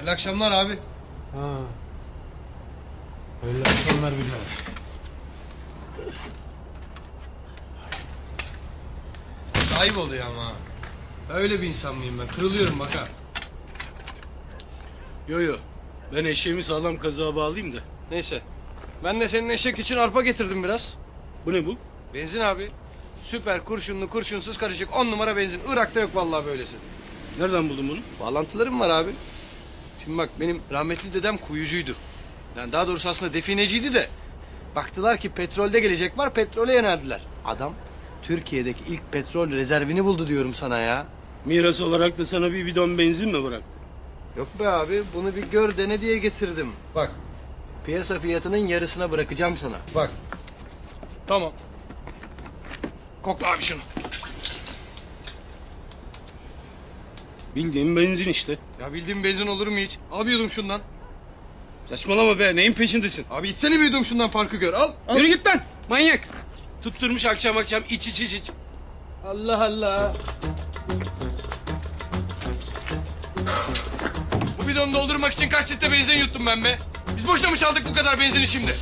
Hayırlı akşamlar abi. Ha. Öyle akşamlar biliyorum. Ayıp oluyor ama. Öyle bir insan mıyım ben? Kırılıyorum bak ha. Yo yo. Ben eşeğimi sağlam kazığa bağlayayım da. Neyse. Ben de senin eşek için arpa getirdim biraz. Bu ne bu? Benzin abi. Süper kurşunlu kurşunsuz karışık on numara benzin. Irak'ta yok vallahi böylesi. Nereden buldun bunu? Bağlantılarım var abi. Şimdi bak benim rahmetli dedem kuyucuydu. Yani daha doğrusu aslında defineciydi de. Baktılar ki petrolde gelecek var petrole yöneldiler. Adam Türkiye'deki ilk petrol rezervini buldu diyorum sana ya. Miras olarak da sana bir bidon benzin mi bıraktı? Yok be abi bunu bir gör dene diye getirdim. Bak piyasa fiyatının yarısına bırakacağım sana. Bak. Tamam. Kokla abi şunu. Bildiğin benzin işte. Ya bildiğim benzin olur mu hiç? Al bir yudum şundan. Saçmalama be neyin peşindesin? Abi içsene bir yudum şundan farkı gör. Al. Yürü git lan manyak. Tutturmuş akşam akşam iç iç iç iç. Allah Allah. Bu bidonu doldurmak için kaç litre benzin yuttum ben be? Biz boşuna mı çaldık bu kadar benzini şimdi?